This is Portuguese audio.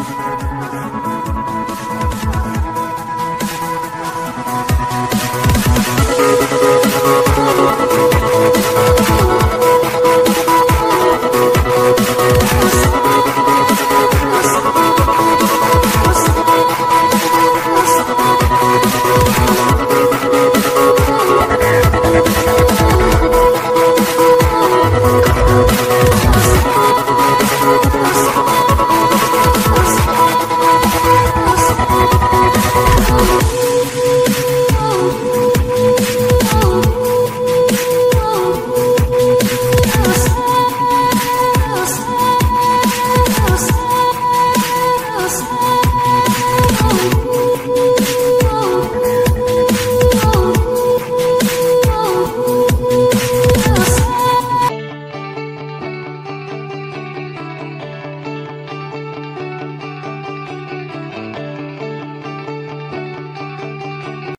Música